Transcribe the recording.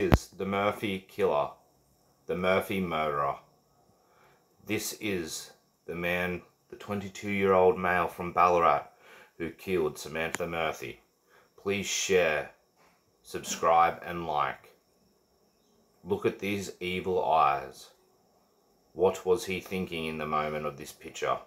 is the Murphy killer, the Murphy murderer. This is the man, the 22 year old male from Ballarat who killed Samantha Murphy. Please share, subscribe, and like. Look at these evil eyes. What was he thinking in the moment of this picture?